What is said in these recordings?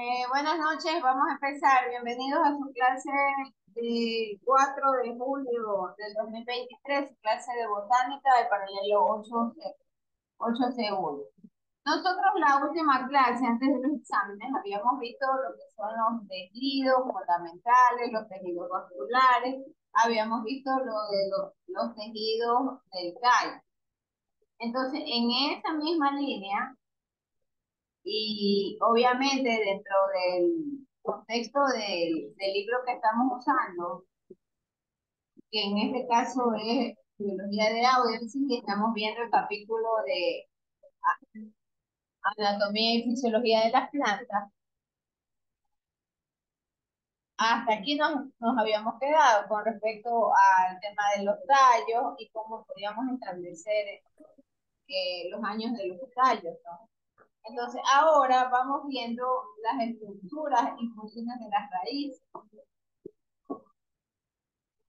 Eh, buenas noches, vamos a empezar. Bienvenidos a su clase de 4 de julio del 2023, clase de botánica de paralelo 8, 8 segundos. Nosotros la última clase, antes de los exámenes, habíamos visto lo que son los tejidos fundamentales, los tejidos vasculares, habíamos visto lo de los, los tejidos del callo. Entonces, en esa misma línea, y obviamente dentro del contexto del, libro que estamos usando, que en este caso es biología de audio, estamos viendo el capítulo de anatomía y fisiología de las plantas. Hasta aquí nos, nos habíamos quedado con respecto al tema de los tallos y cómo podíamos establecer eh, los años de los tallos. Entonces, ahora vamos viendo las estructuras y funciones de las raíces.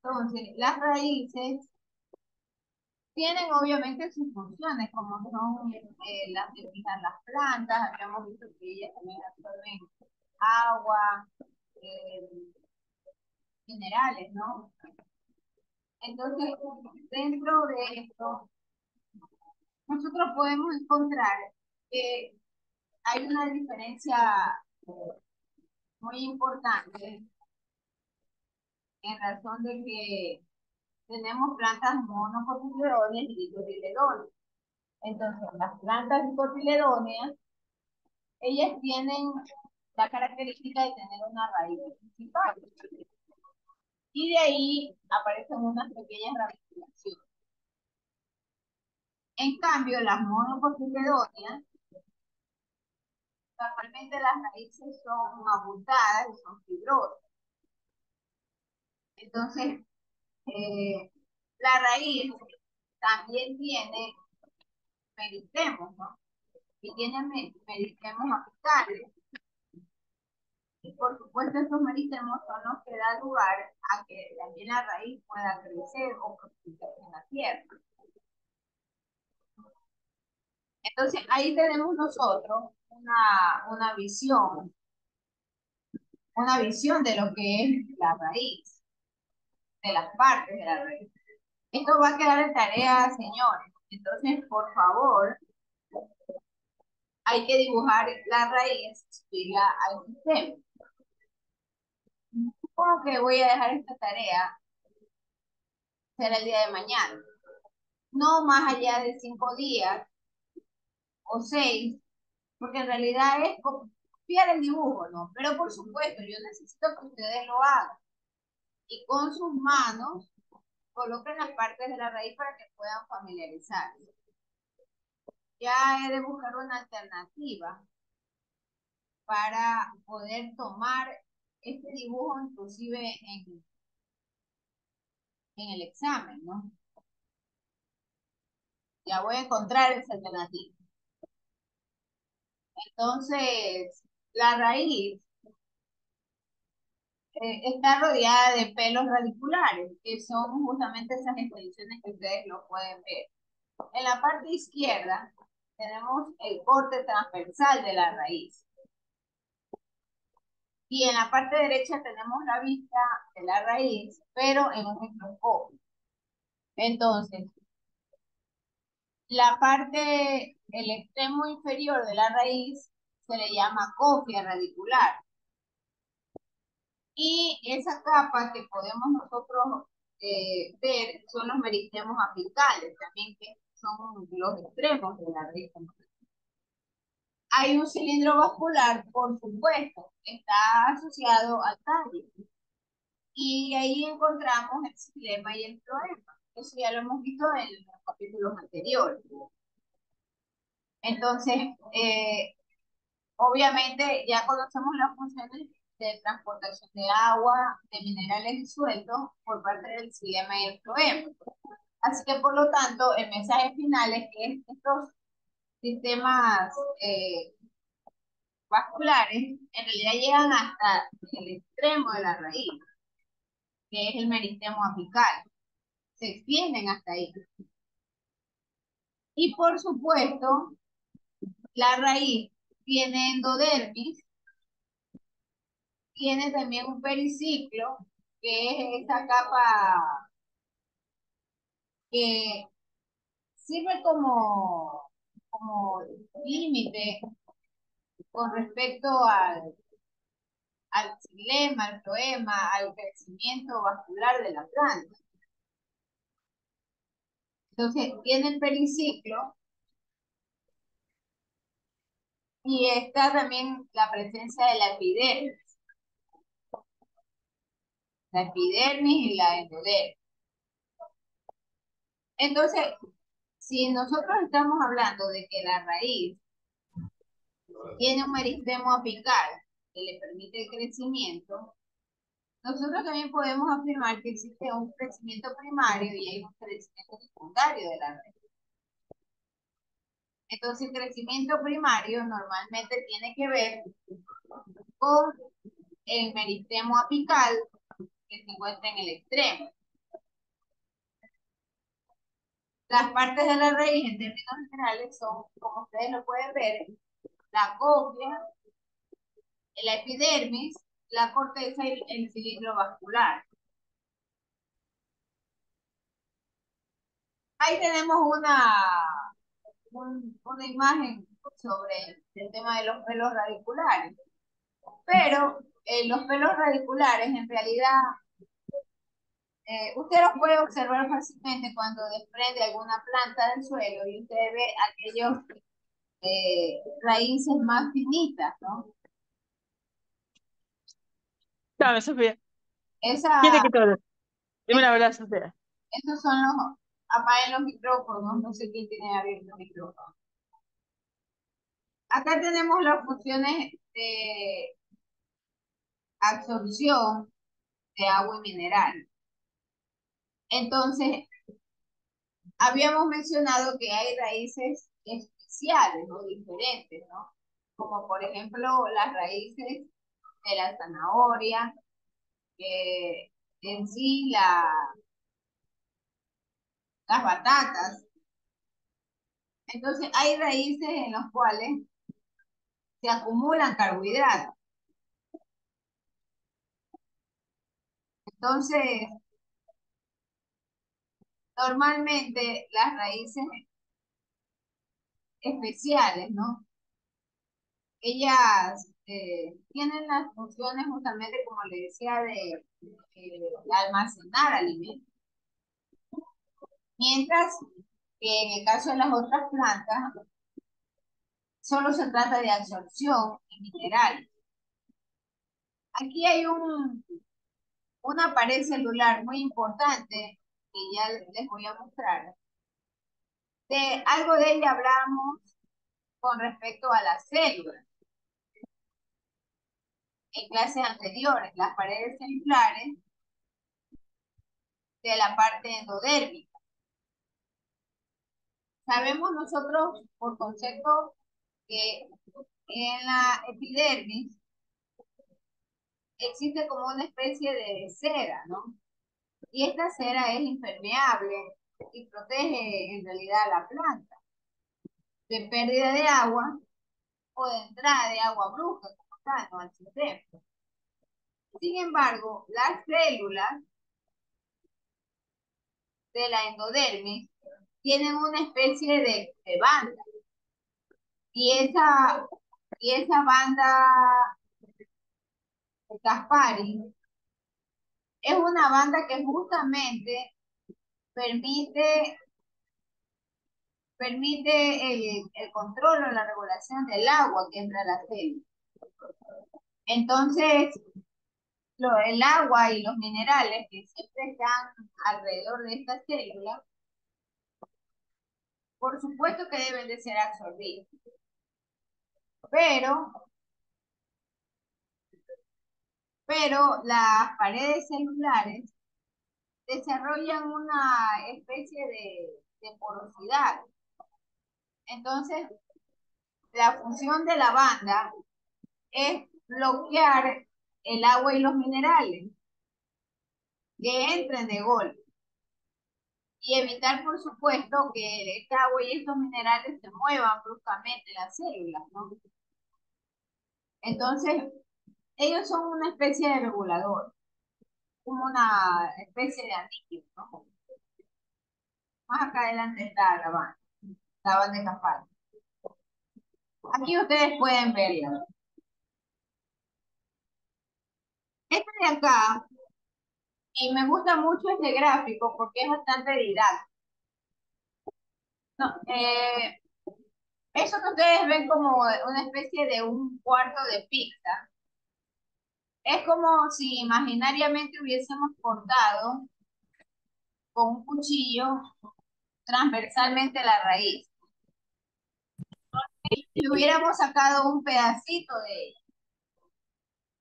Entonces, las raíces tienen obviamente sus funciones, como son eh, las que las plantas, habíamos visto que ellas también absorben agua, eh, minerales, ¿no? Entonces, dentro de esto, nosotros podemos encontrar que hay una diferencia muy importante en razón de que tenemos plantas monocotiledóneas y dicotiledóneas. Entonces, las plantas dicotiledóneas, ellas tienen la característica de tener una raíz principal. Y de ahí aparecen unas pequeñas ramificaciones. En cambio, las monocotiledóneas Normalmente las raíces son abultadas y son fibrosas. Entonces, eh, la raíz también tiene meristemos, ¿no? Y tiene meristemos apicales. Y por supuesto, estos meristemos son los que dan lugar a que también la raíz pueda crecer o profundizarse en la tierra. Entonces, ahí tenemos nosotros una, una visión, una visión de lo que es la raíz, de las partes de la raíz. Esto va a quedar en tarea, señores. Entonces, por favor, hay que dibujar la raíz y la al sistema. Supongo que voy a dejar esta tarea será el día de mañana. No más allá de cinco días o seis porque en realidad es copiar el dibujo, ¿no? Pero por supuesto, yo necesito que ustedes lo hagan. Y con sus manos coloquen las partes de la raíz para que puedan familiarizarse. Ya he de buscar una alternativa para poder tomar este dibujo inclusive en, en el examen, ¿no? Ya voy a encontrar esa alternativa. Entonces, la raíz eh, está rodeada de pelos radiculares, que son justamente esas extensiones que ustedes lo pueden ver. En la parte izquierda tenemos el corte transversal de la raíz. Y en la parte derecha tenemos la vista de la raíz, pero en un microscopio. Entonces, la parte, el extremo inferior de la raíz se le llama cofia radicular. Y esa capa que podemos nosotros eh, ver son los meristemos apicales, también que son los extremos de la raíz. Hay un cilindro vascular, por supuesto, está asociado al tallo. Y ahí encontramos el xilema y el floema. Eso ya lo hemos visto en los capítulos anteriores. Entonces, eh, obviamente ya conocemos las funciones de transportación de agua, de minerales disueltos por parte del el floema. Así que, por lo tanto, el mensaje final es que estos sistemas eh, vasculares en realidad llegan hasta el extremo de la raíz, que es el meristemo apical se extienden hasta ahí. Y por supuesto, la raíz tiene endodermis tiene también un periciclo, que es esta capa que sirve como, como límite con respecto al, al al floema, al crecimiento vascular de la planta. Entonces, tiene el periciclo y está también la presencia de la epidermis. La epidermis y la endodermis. Entonces, si nosotros estamos hablando de que la raíz tiene un meristemo apical que le permite el crecimiento, nosotros también podemos afirmar que existe un crecimiento primario y hay un crecimiento secundario de la raíz. Entonces, el crecimiento primario normalmente tiene que ver con el meristemo apical que se encuentra en el extremo. Las partes de la raíz en términos generales son, como ustedes lo pueden ver, la copia, la epidermis, la corteza y el cilindro vascular. Ahí tenemos una, una imagen sobre el tema de los pelos radiculares. Pero eh, los pelos radiculares en realidad eh, usted los puede observar fácilmente cuando desprende alguna planta del suelo y usted ve aquellos eh, raíces más finitas, ¿no? Dame, Sofía. Esa, Tiene que todo. Dime la verdad, Sofía. esos son los, apaguen los micrófonos, no sé quién tiene abierto el micrófono. Acá tenemos las funciones de absorción de agua y mineral. Entonces, habíamos mencionado que hay raíces especiales o diferentes, ¿no? Como por ejemplo las raíces de la zanahoria, que en sí la, las batatas. Entonces, hay raíces en las cuales se acumulan carbohidratos. Entonces, normalmente las raíces especiales, ¿no? Ellas eh, tienen las funciones justamente, como le decía, de, almacenar alimentos. Mientras que en el caso de las otras plantas, solo se trata de absorción y minerales. Aquí hay un, una pared celular muy importante que ya les voy a mostrar. De algo de ella hablamos con respecto a las células. En clases anteriores, las paredes celulares de la parte endodérmica. Sabemos nosotros por concepto que en la epidermis existe como una especie de cera, ¿no? Y esta cera es impermeable y protege en realidad a la planta de pérdida de agua o de entrada de agua brusca, como tal, no al sistema. Sin embargo, las células de la endodermis tienen una especie de, banda. Y esa, y esa banda Caspari es una banda que justamente permite, permite el, el control o la regulación del agua que entra a la célula. Entonces, lo, el agua y los minerales que siempre están alrededor de esta célula, por supuesto que deben de ser absorbidos. Pero pero las paredes celulares desarrollan una especie de, porosidad. Entonces, la función de la banda es bloquear el agua y los minerales que entren de golpe y evitar, por supuesto, que el agua y estos minerales se muevan bruscamente las células, ¿no? Entonces, ellos son una especie de regulador, como una especie de anillo, ¿no? Más acá adelante está la banda, la banda de campana. Aquí ustedes pueden verla. Este de acá, y me gusta mucho este gráfico porque es bastante didáctico. No, eh, eso que ustedes ven como una especie de un cuarto de pizza, es como si imaginariamente hubiésemos cortado con un cuchillo transversalmente la raíz. Y hubiéramos sacado un pedacito de ella.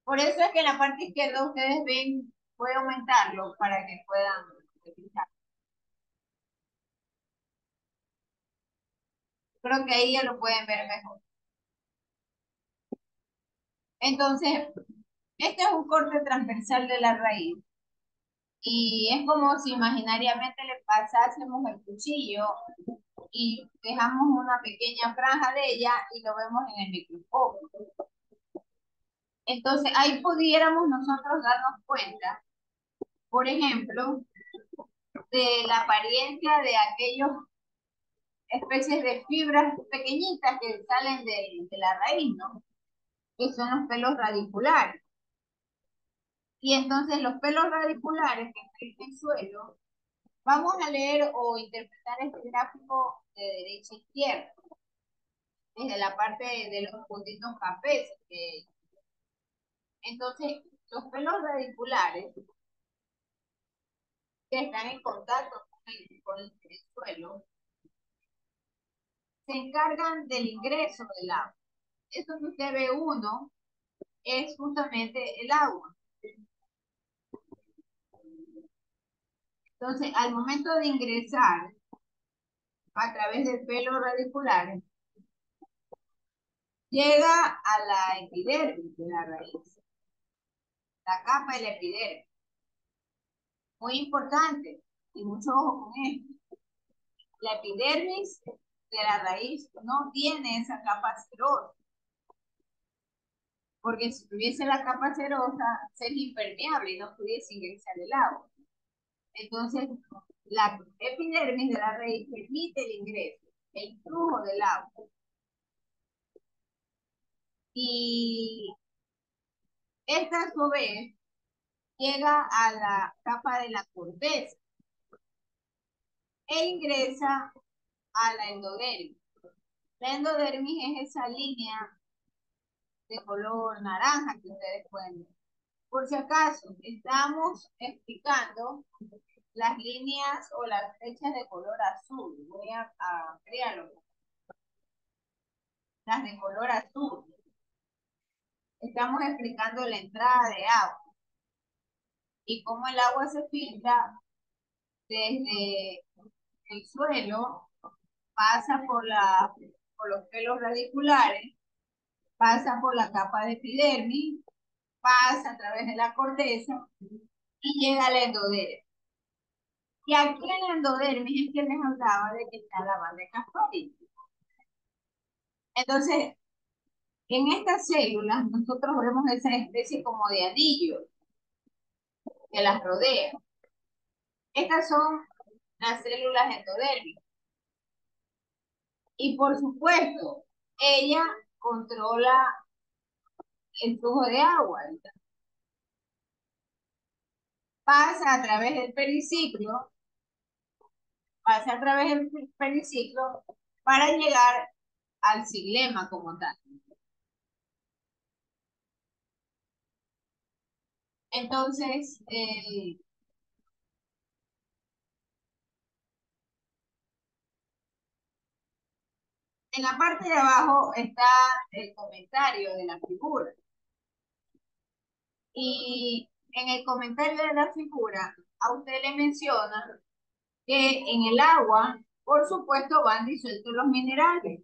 Por eso es que en la parte izquierda ustedes ven, voy a aumentarlo para que puedan Creo que ahí ya lo pueden ver mejor. Entonces, este es un corte transversal de la raíz. Y es como si imaginariamente le pasásemos el cuchillo y dejamos una pequeña franja de ella y lo vemos en el microscopio. Entonces, ahí pudiéramos nosotros darnos cuenta, por ejemplo, de la apariencia de aquellos especies de fibras pequeñitas que salen de, de la raíz, ¿no? Que son los pelos radiculares. Y entonces los pelos radiculares que están en el suelo, vamos a leer o interpretar este gráfico de derecha a izquierda, desde la parte de, los puntitos cafés. entonces, los pelos radiculares que están en contacto con el, suelo se encargan del ingreso del agua. Esto que usted ve uno es justamente el agua. Entonces, al momento de ingresar a través del pelo radicular, llega a la epidermis de la raíz, la capa de la epidermis. Muy importante, y mucho ojo con esto. La epidermis de la raíz no tiene esa capa serosa. Porque si tuviese la capa serosa, sería impermeable y no pudiese ingresar el agua. Entonces, la epidermis de la raíz permite el ingreso, el flujo del agua. Y esta a su vez llega a la capa de la corteza e ingresa a la endodermis. La endodermis es esa línea de color naranja que ustedes pueden ver. Por si acaso, estamos explicando las líneas o las flechas de color azul. Voy a, a crearlo. Las de color azul. Estamos explicando la entrada de agua y cómo el agua se filtra desde el suelo, pasa por, la, por los pelos radiculares, pasa por la capa de epidermis, pasa a través de la corteza y llega a la endodermis. Y aquí en la endodermis es que les hablaba de que está la de Caspari. Entonces, en estas células nosotros vemos esa especie como de anillo que las rodea. Estas son las células endodérmicas. Y por supuesto, ella controla el flujo de agua. Pasa a través del periciclo pasa a través del periciclo para llegar al siglema como tal. Entonces, en la parte de abajo está el comentario de la figura. Y en el comentario de la figura, a usted le menciona que en el agua, por supuesto, van disueltos los minerales.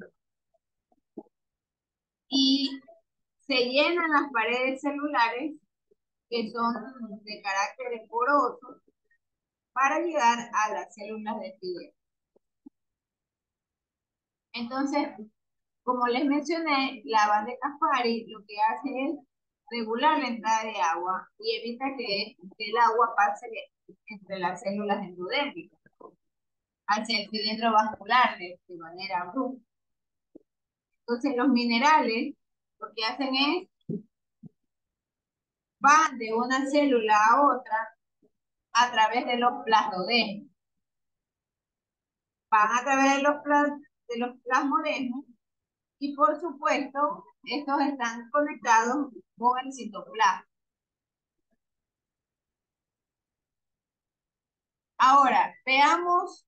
Y se llenan las paredes celulares, que son de carácter poroso, para llegar a las células de piel. Entonces, como les mencioné, la base de Caspari lo que hace es regular la entrada de agua y evita que, el agua pase entre las células endodérmicas hacia el cilindro vascular de, manera abrupta. Entonces los minerales lo que hacen es van de una célula a otra a través de los plasmodesmos. Van a través de los, de los y por supuesto estos están conectados con el citoplasma. Ahora, veamos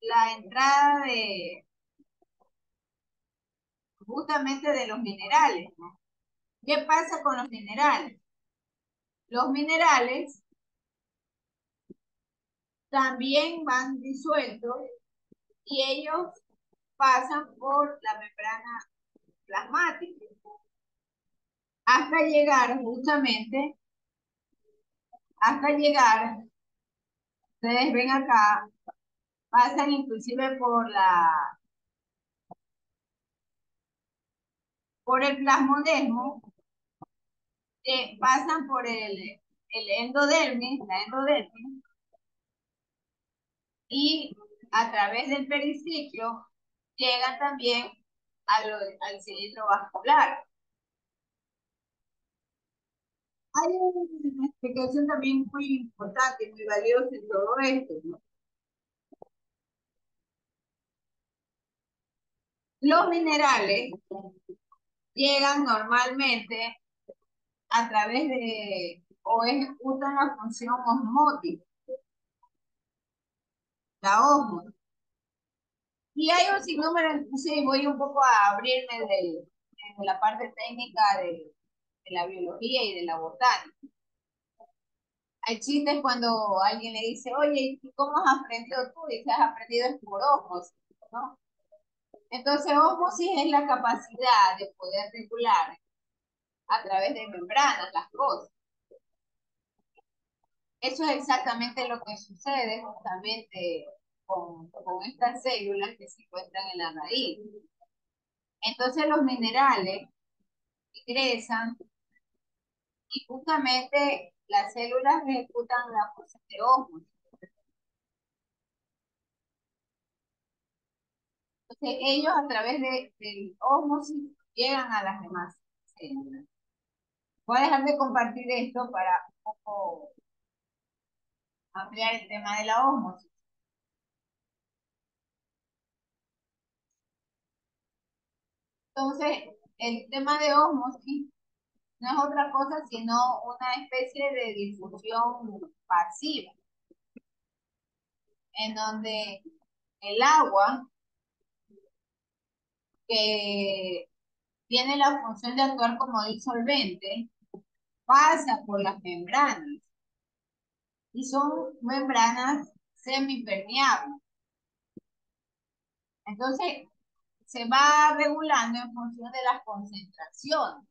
la entrada de justamente de los minerales. ¿Qué pasa con los minerales? Los minerales también van disueltos y ellos pasan por la membrana plasmática hasta llegar justamente, hasta llegar, ustedes ven acá, pasan inclusive por la, por el plasmodesmo, pasan por el, el endodermis, la endodermis, y a través del periciclo llegan también al cilindro vascular. Hay una explicación también muy importante, muy valiosa en todo esto. Los minerales llegan normalmente a través de, o ejecutan la función osmótica, la osmosis. Y hay un sinnúmero, sí, voy un poco a abrirme de, la parte técnica de, la biología y de la botánica. Hay chistes cuando alguien le dice, oye, ¿cómo has aprendido tú? Y has aprendido es por osmosis, ¿no? Entonces, osmosis es la capacidad de poder regular a través de membranas las cosas. Eso es exactamente lo que sucede justamente con, con estas células que se encuentran en la raíz. Entonces los minerales ingresan y justamente las células ejecutan la función de osmosis. Entonces ellos a través de, del osmosis llegan a las demás células. Voy a dejar de compartir esto para un poco ampliar el tema de la osmosis. Entonces, el tema de osmosis no es otra cosa sino una especie de difusión pasiva, en donde el agua que tiene la función de actuar como disolvente pasa por las membranas y son membranas semipermeables. Entonces, se va regulando en función de las concentraciones.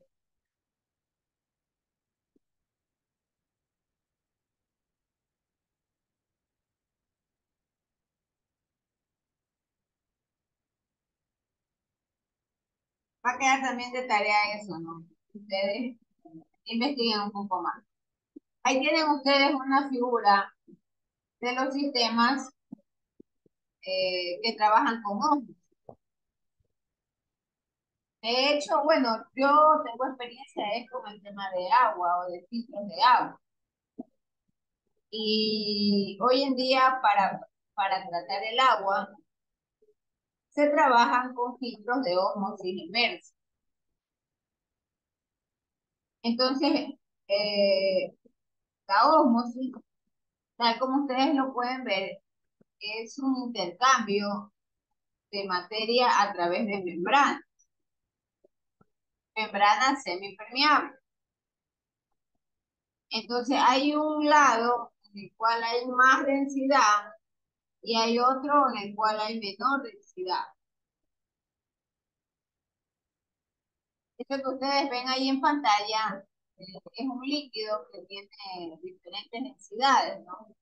Va a quedar también de tarea eso, ¿no? Ustedes investiguen un poco más. Ahí tienen ustedes una figura de los sistemas eh, que trabajan con ojos. De hecho, bueno, yo tengo experiencia es con el tema de agua o de filtros de agua. Y hoy en día para, para tratar el agua se trabajan con filtros de osmosis inversa. Entonces, eh, la osmosis, tal como ustedes lo pueden ver, es un intercambio de materia a través de membranas membrana semipermeable. Entonces hay un lado en el cual hay más densidad y hay otro en el cual hay menor densidad. Esto que ustedes ven ahí en pantalla es un líquido que tiene diferentes densidades, ¿no?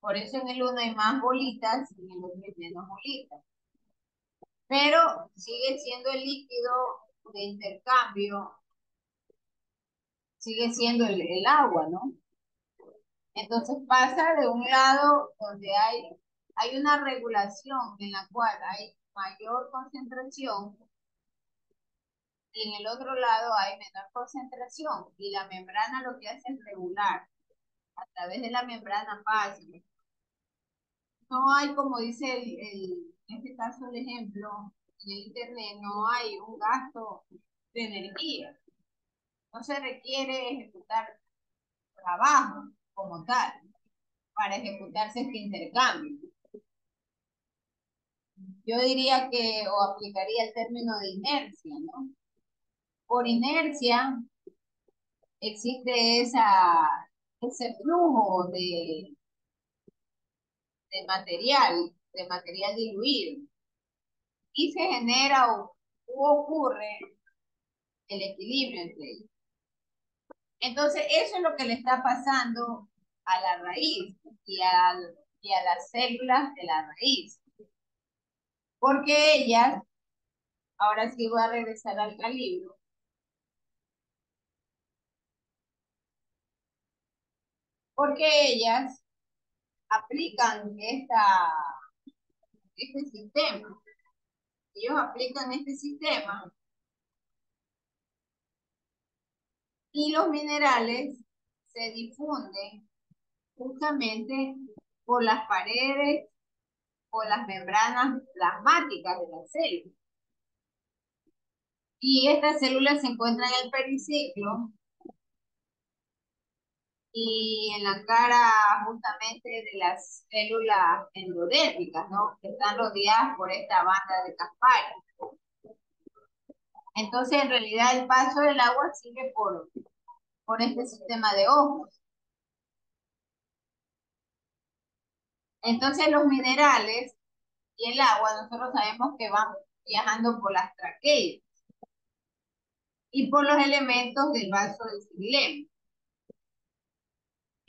Por eso en el uno hay más bolitas y en el otro hay menos bolitas. Pero sigue siendo el líquido de intercambio sigue siendo el, el agua, ¿no? Entonces pasa de un lado donde hay, hay una regulación en la cual hay mayor concentración en el otro lado hay menor concentración y la membrana lo que hace es regular a través de la membrana pasa. No hay, como dice en este caso el ejemplo, en el internet no hay un gasto de energía. No se requiere ejecutar trabajo como tal para ejecutarse este intercambio. Yo diría que, o aplicaría el término de inercia, ¿no? Por inercia existe esa, ese flujo de, de material, de material diluido, y se genera o, ocurre el equilibrio entre ellos. Entonces, eso es lo que le está pasando a la raíz y, y a las células de la raíz. Porque ellas, ahora sí voy a regresar al libro, porque ellas aplican esta, este sistema. Ellos aplican este sistema y los minerales se difunden justamente por las paredes o las membranas plasmáticas de la célula. Y estas células se encuentran en el periciclo y en la cara justamente de las células endodérmicas, ¿no? Que están rodeadas por esta banda de Caspari. Entonces, en realidad, el paso del agua sigue por, por este sistema de ojos. Entonces, los minerales y el agua, nosotros sabemos que van viajando por las traqueas y por los elementos del vaso del xilema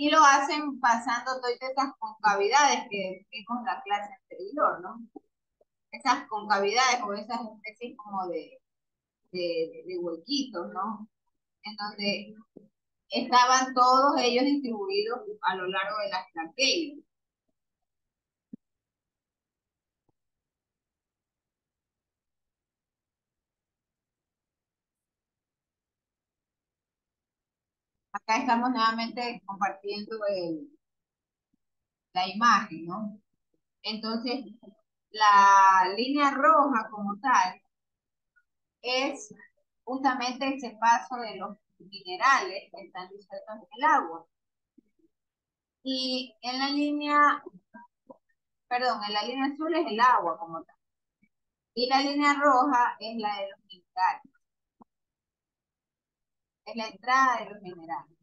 y lo hacen pasando todas esas concavidades que vimos la clase anterior, ¿no? Esas concavidades o esas especies como de, de, de huequitos, ¿no? En donde estaban todos ellos distribuidos a lo largo de las traqueas. Acá estamos nuevamente compartiendo la imagen, ¿no? Entonces, la línea roja como tal es justamente ese paso de los minerales que están disueltos en el agua. Y en la línea, perdón, en la línea azul es el agua como tal. Y la línea roja es la de los minerales es la entrada de los minerales.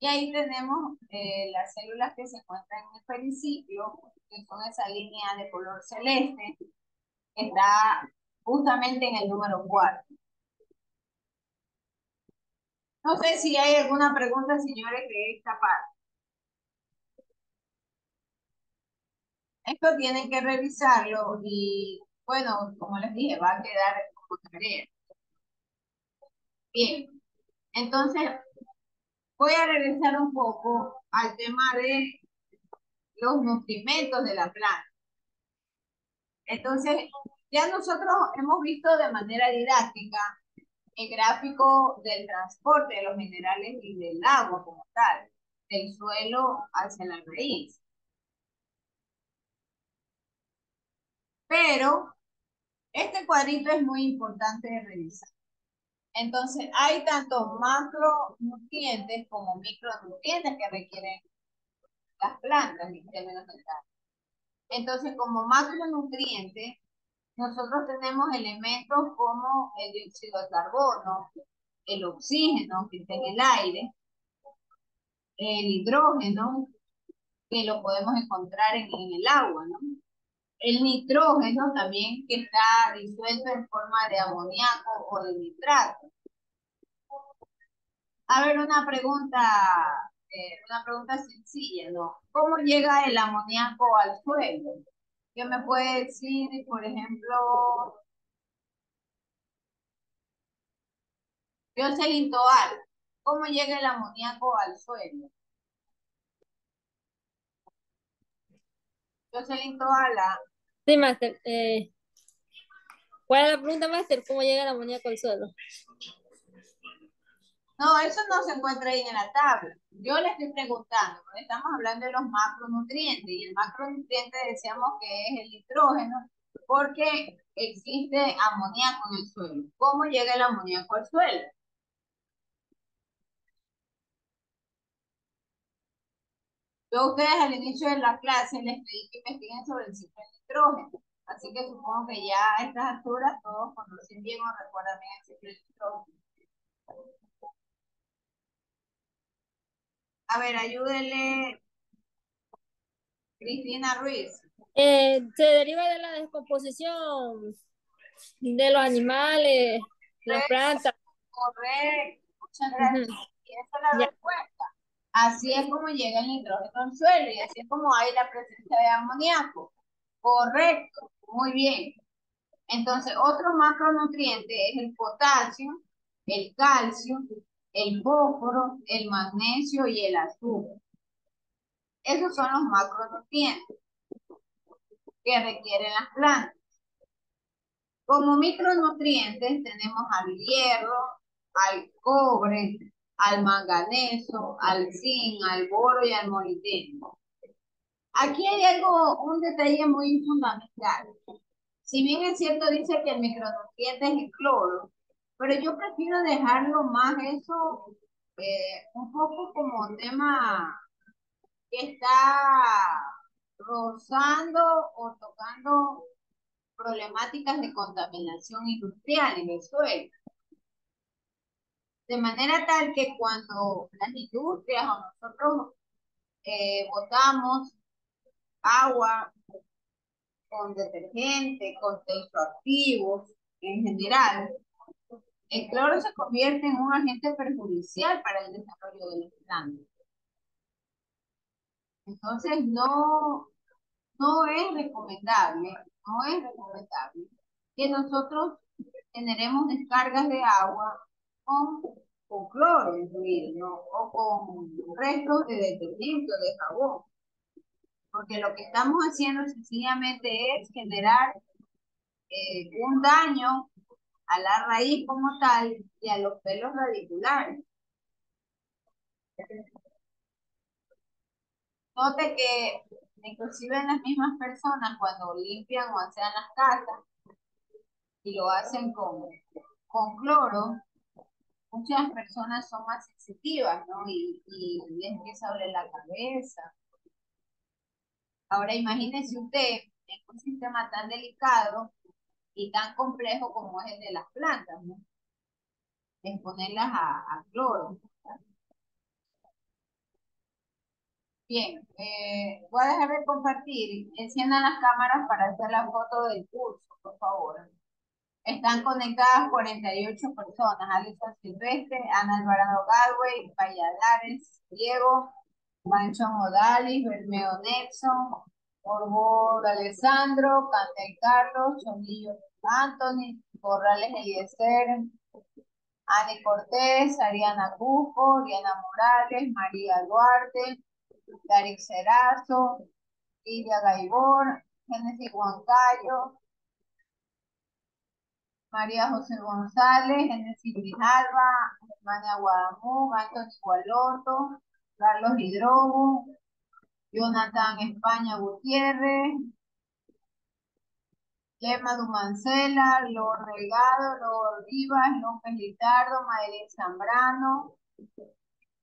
Y ahí tenemos eh, las células que se encuentran en el periciclo, que son esa línea de color celeste, que está justamente en el número 4. No sé si hay alguna pregunta, señores, de esta parte. Esto tienen que revisarlo y, bueno, como les dije, va a quedar como tarea. Bien, entonces voy a regresar un poco al tema de los nutrimentos de la planta. Entonces, ya nosotros hemos visto de manera didáctica el gráfico del transporte de los minerales y del agua como tal, del suelo hacia la raíz. Pero este cuadrito es muy importante de revisar. Entonces, hay tanto macronutrientes como micronutrientes que requieren las plantas en términos generales. Entonces, como macronutrientes, nosotros tenemos elementos como el dióxido de carbono, el oxígeno que está en el aire, el hidrógeno, que lo podemos encontrar en, en el agua, ¿no? El nitrógeno también que está disuelto en forma de amoníaco o de nitrato. A ver, una pregunta, eh, una pregunta sencilla, ¿no? ¿Cómo llega el amoníaco al suelo? ¿Qué me puede decir, por ejemplo, Jocelyn Toal? ¿Cómo llega el amoníaco al suelo? Jocelyn Toala. Sí, Master. Eh, ¿Cuál es la pregunta, Master? ¿Cómo llega el amoníaco al suelo? No, eso no se encuentra ahí en la tabla. Yo le estoy preguntando, porque estamos hablando de los macronutrientes, y el macronutriente decíamos que es el nitrógeno, porque existe amoníaco en el suelo. ¿Cómo llega el amoníaco al suelo? Yo a ustedes al inicio de la clase les pedí que investiguen sobre el ciclo de nitrógeno. Así que supongo que ya a estas alturas todos conocen bien o recuerdan bien el ciclo de nitrógeno. A ver, ayúdele. Cristina Ruiz. Eh, se deriva de la descomposición de los animales, las plantas. Correcto. Muchas gracias. Y esa es la respuesta. Así es como llega el nitrógeno al suelo y así es como hay la presencia de amoníaco. Correcto. Muy bien. Entonces, otro macronutriente es el potasio, el calcio, el fósforo, el magnesio y el azúcar. Esos son los macronutrientes que requieren las plantas. Como micronutrientes tenemos al hierro, al cobre, al manganeso, al zinc, al boro y al molibdeno. Aquí hay algo, un detalle muy fundamental. Si bien es cierto, dice que el micronutriente es el cloro, pero yo prefiero dejarlo más eso eh, un poco como tema que está rozando o tocando problemáticas de contaminación industrial en el suelo. De manera tal que cuando las industrias o nosotros eh, botamos agua con detergente, con tensoactivos en general, el cloro se convierte en un agente perjudicial para el desarrollo de los plantas. Entonces, no, no es recomendable, no es recomendable que nosotros generemos descargas de agua con, cloro incluido, o con restos de detergente de jabón. Porque lo que estamos haciendo sencillamente es generar eh, un daño a la raíz como tal y a los pelos radiculares. Note que inclusive en las mismas personas cuando limpian o hacen las casas y lo hacen con, con cloro, muchas personas son más sensitivas, ¿no? Y, y empieza a doler la cabeza. Ahora imagínese usted en un sistema tan delicado y tan complejo como es el de las plantas, ¿no? Exponerlas a, a cloro. Bien, eh, voy a dejar de compartir. Enciendan las cámaras para hacer la foto del curso, por favor. Están conectadas 48 personas. Alison Silvestre, Ana Alvarado Galway, Valladares, Diego, Mancho Modalis, Bermeo Nelson, Orbor Alessandro, Cantel Carlos, Chomillo Anthony, Corrales Eliezer, Ani Cortés, Ariana Cusco, Diana Morales, María Duarte, Darik Serazo, Lidia Gaibor, Genesis Huancayo, María José González, Genesis Grijalva, Germania Guadamón, Antonio Gualoto, Carlos Hidrobo, Jonathan España Gutiérrez, Lema Dumancela, Lord Delgado, Lord Vivas, López Litardo, Madeline Zambrano,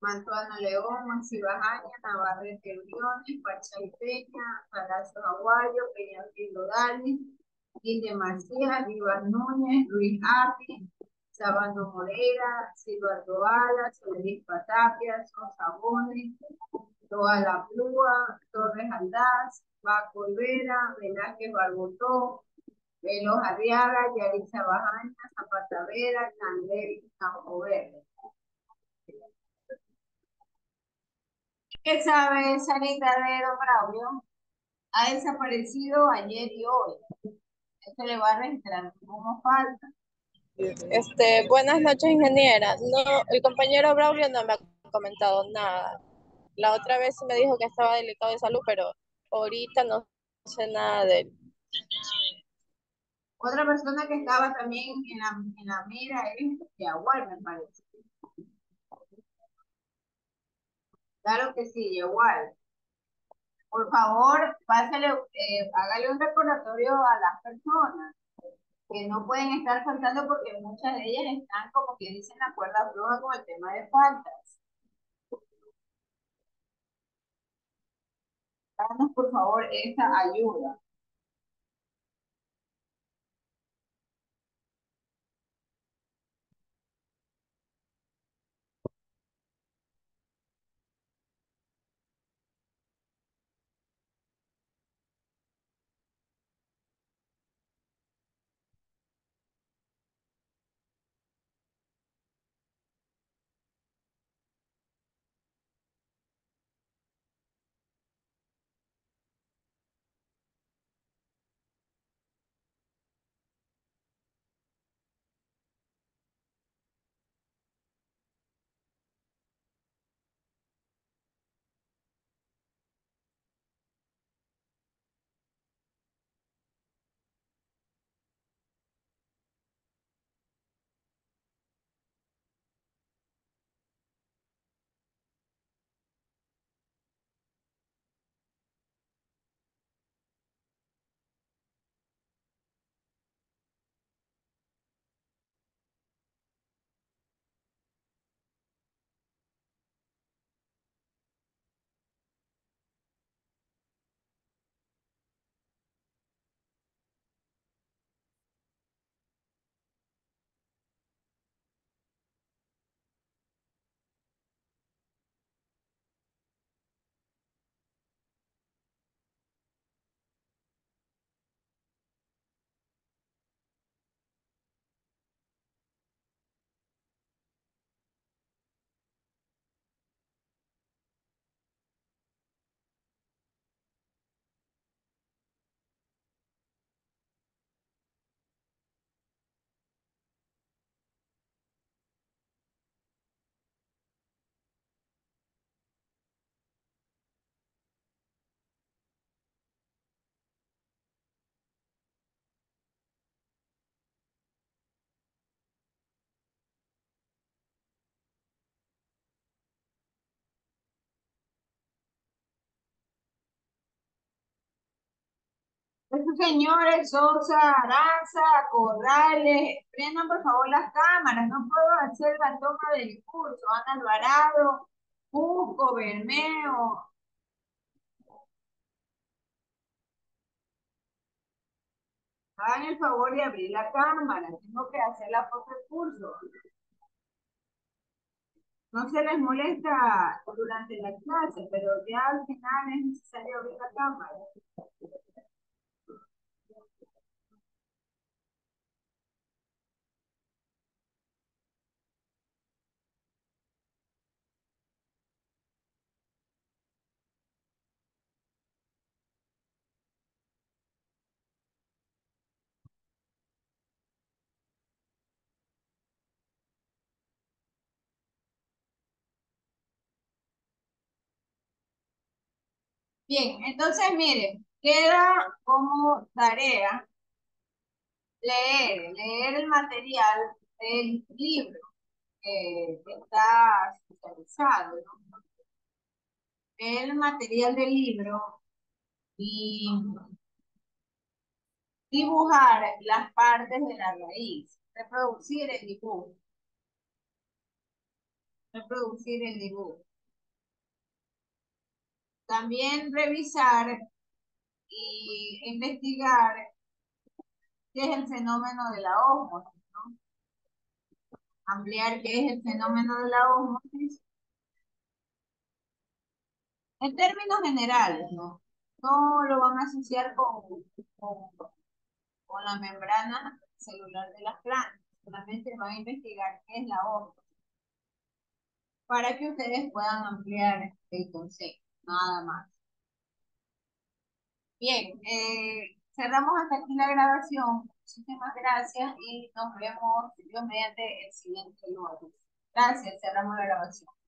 Mantuano León, Maxi Bajaña, Navarrete Briones, Pachay Peña, Palacio Aguayo, Peña Dali, Guille Macías, Vivas Núñez, Luis Arti, Sabando Moreira, Silva Toala, Soledad Patapia, Sosa Bones, Toda la Plúa, Torres Aldaz, Baco Olvera, Velázquez Barbotó, Velos Arriaga, Yaritza Bajaña, Zapata Vera, Candel Campo Verde. ¿Qué sabe Sarita de Don ha desaparecido ayer y hoy. Esto le va a registrar como falta. Este, buenas noches, ingeniera. No, el compañero Braulio no me ha comentado nada. La otra vez me dijo que estaba delicado de salud, pero ahorita no sé nada de él. Otra persona que estaba también en la, en la mira es Yaguar, me parece. Claro que sí, Yaguar. Por favor, pásale, eh, hágale un recordatorio a las personas que no pueden estar faltando porque muchas de ellas están, como que dicen, la cuerda floja con el tema de faltas. Danos, por favor, esa ayuda. Estos señores, Sosa, Aranza, Corrales, prendan por favor las cámaras, no puedo hacer la toma del curso. Ana Alvarado, Cusco, Bermeo. Hagan el favor de abrir la cámara, tengo que hacer la foto del curso. No se les molesta durante la clase, pero ya al final es necesario abrir la cámara. Bien, entonces miren, queda como tarea leer, leer el material del libro que está especializado, ¿no? el material del libro y dibujar las partes de la raíz, reproducir el dibujo. Reproducir el dibujo. También revisar y investigar qué es el fenómeno de la ósmosis, ¿no? Ampliar qué es el fenómeno de la ósmosis. En términos generales, ¿no? No lo van a asociar con, con, la membrana celular de las plantas. Solamente van a investigar qué es la ósmosis. Para que ustedes puedan ampliar el concepto nada más. Bien, eh, cerramos hasta aquí la grabación. Muchísimas gracias y nos vemos, mediante, el siguiente lunes. Gracias, cerramos la grabación.